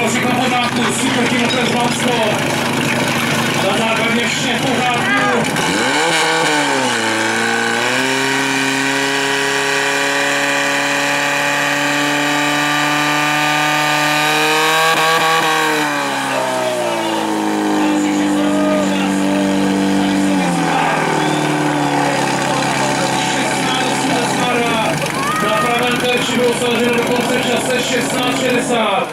Rosi Kaponaku, super kilo też wam słowo. lepší bylo dosaženo do konce čase 16.60.